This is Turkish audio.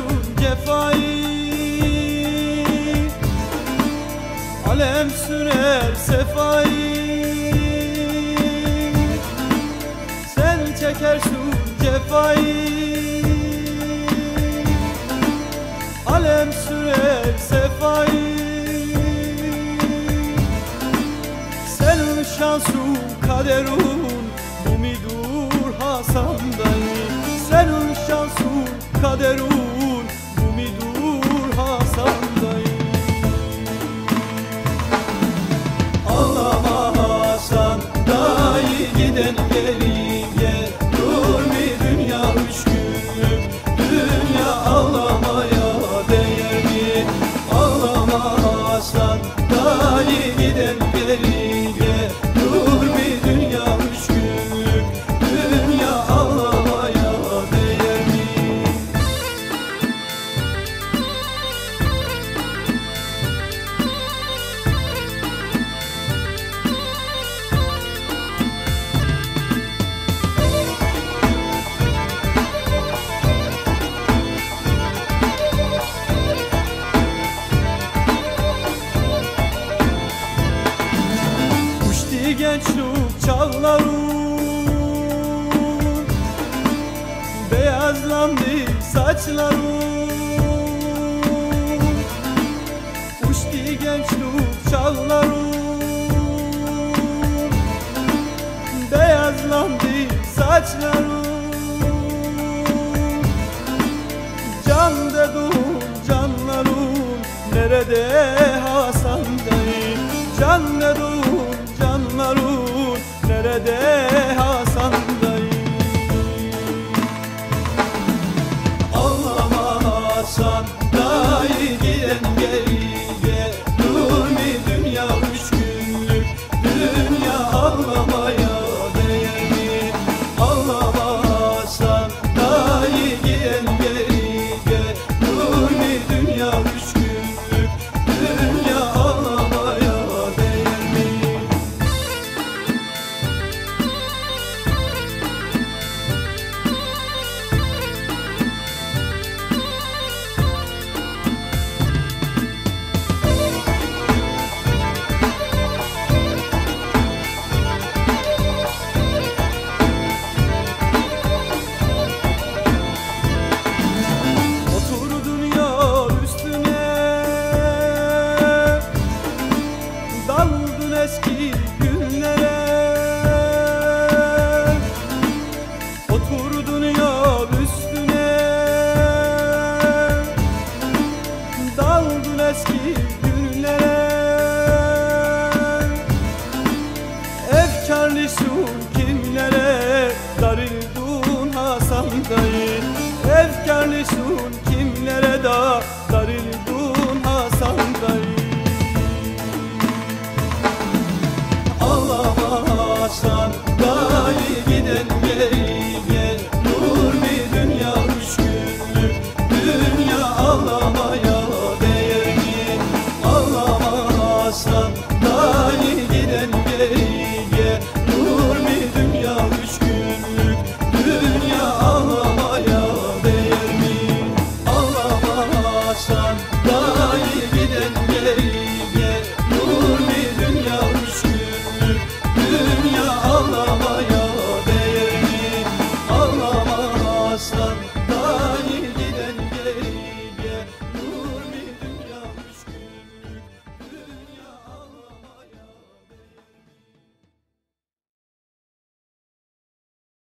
şu cefayı. Alem sürer sefayı. Sen çeker şu cefayı. Alem sürer sefayı. Sen şansun kaderun Umidur Hasan'dan Sen şansun kaderun. gençlik çağlarım Beyazlandı saçlarım Uçtu gençlik çağlarım Beyazlandı saçlarım Can dedim canlarım nerede? Dayı giden gel esquiva sun.